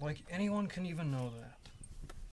Like anyone can even know that.